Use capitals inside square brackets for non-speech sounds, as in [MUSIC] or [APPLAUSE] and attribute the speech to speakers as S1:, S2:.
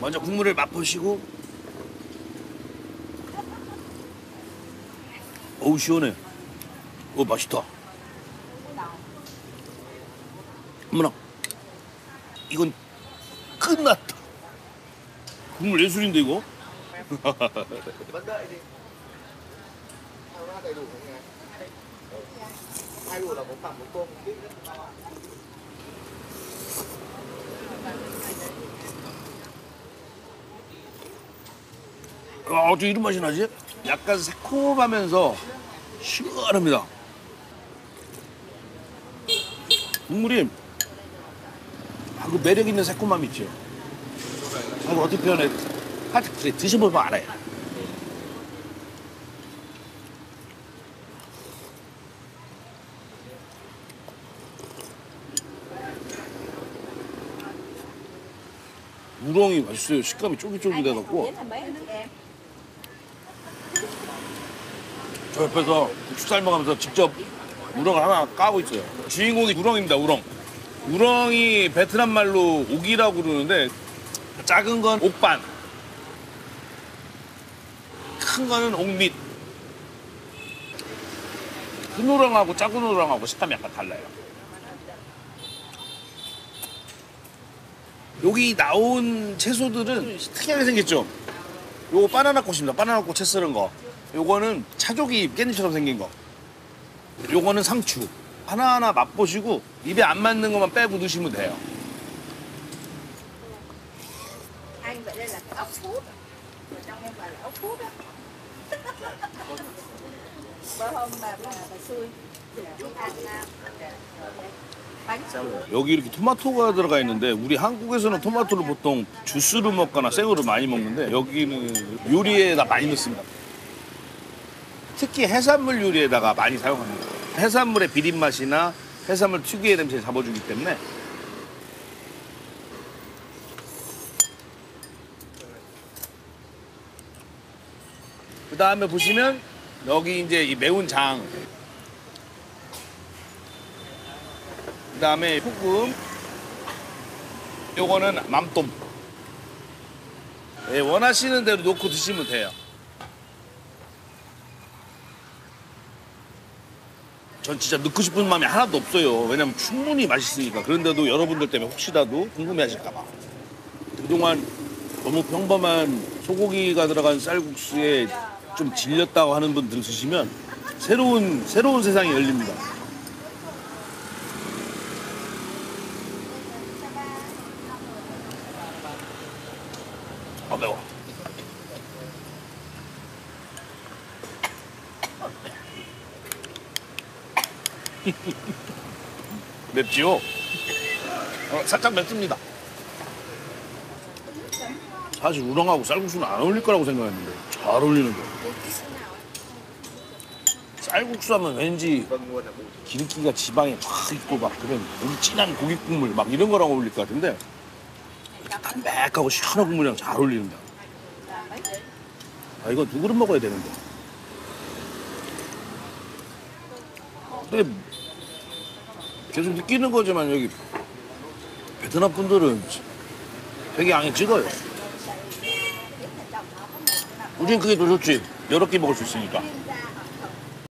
S1: 먼저 국물을 맛보시고. 어우 시원해. 오 맛있다. 어머나. 이건 끝났다. 국물 예술인데 이거 [LAUGHS] 아, 어떻게 이런 맛이 나지? 약간 새콤하면서 시원합니다. 국물이 아, 그 매력 있는 새콤함 있죠. 아, 이거 어떻게 표현해? 하여튼 그래, 드셔보면 알아요. 우렁이 맛있어요. 식감이 쫄깃쫄깃해갖고. 저 옆에서 국수 삶아가면서 직접 우렁을 하나 까고 있어요. 주인공이 우렁입니다, 우렁. 우렁이 베트남 말로 옥이라고 그러는데 작은 건 옥반, 큰 거는 옥밑. 큰 우렁하고 작은 우렁하고 식감이 약간 달라요. 여기 나온 채소들은 특이하게 생겼죠? 요거 바나나 꽃입니다. 바나나 꽃 채 쓰는 거. 요거는 차조기 깻잎처럼 생긴 거. 요거는 상추. 하나하나 맛보시고 입에 안 맞는 것만 빼고 드시면 돼요. 여기 이렇게 토마토가 들어가 있는데 우리 한국에서는 토마토를 보통 주스로 먹거나 생으로 많이 먹는데 여기는 요리에다 많이 넣습니다. 특히 해산물 요리에다가 많이 사용합니다. 해산물의 비린 맛이나 해산물 특유의 냄새를 잡아주기 때문에. 그 다음에 보시면 여기 이제 이 매운 장. 그 다음에 소금 요거는 맘똠. 예, 원하시는 대로 놓고 드시면 돼요 전 진짜 넣고 싶은 마음이 하나도 없어요. 왜냐면 충분히 맛있으니까. 그런데도 여러분들 때문에 혹시라도 궁금해하실까봐. 그동안 너무 평범한 소고기가 들어간 쌀국수에 좀 질렸다고 하는 분들 드시면 새로운 새로운 세상이 열립니다. 아 매워. [LAUGHS] 맵지요? 어, 살짝 맵습니다. 사실 우렁하고 쌀국수는 안 어울릴 거라고 생각했는데 잘 어울리는데. 쌀국수 하면 왠지 기름기가 지방에 확 있고 막 그런 너무 진한 고기 국물 막 이런 거랑 어울릴 것 같은데 담백하고 시원한 국물이랑 잘 어울리는다. 아 이거 두 그릇 먹어야 되는데. 근데 계속 느끼는 거지만 여기 베트남 분들은 되게 양이 적어요. 우린 그게 더 좋지. 여러 개 먹을 수 있으니까.